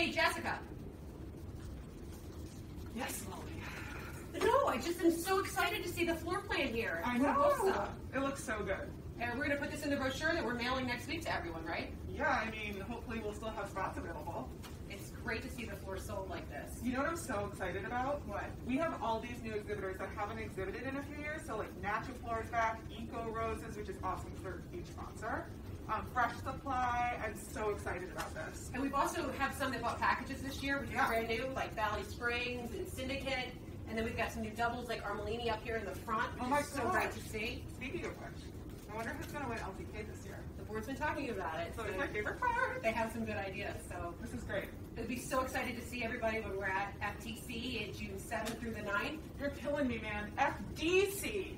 Hey, Jessica. Yes, Molly. No, I just am so excited to see the floor plan here. I know. It looks so good. And we're gonna put this in the brochure that we're mailing next week to everyone, right? Yeah, I mean, hopefully we'll still have spots available. It's great to see the floor sold like this. You know what I'm so excited about? What? We have all these new exhibitors that haven't exhibited in a few years. So like Natural Floors back, Eco Roses, which is awesome for each sponsor. Um, Fresh Supply. Excited about this. And we've also have some that bought packages this year, which Yeah. is brand new, like Valley Springs and Syndicate. And then we've got some new doubles like Armellini up here in the front, oh which Oh my is so great to see. Speaking of which, I wonder who's going to win LTK this year. The board's been talking about it. So so it's my favorite part. they have some good ideas. So This is great. I'd be so excited to see everybody when we're at FTC in June 7th through the 9th. You're killing me, man. FDC.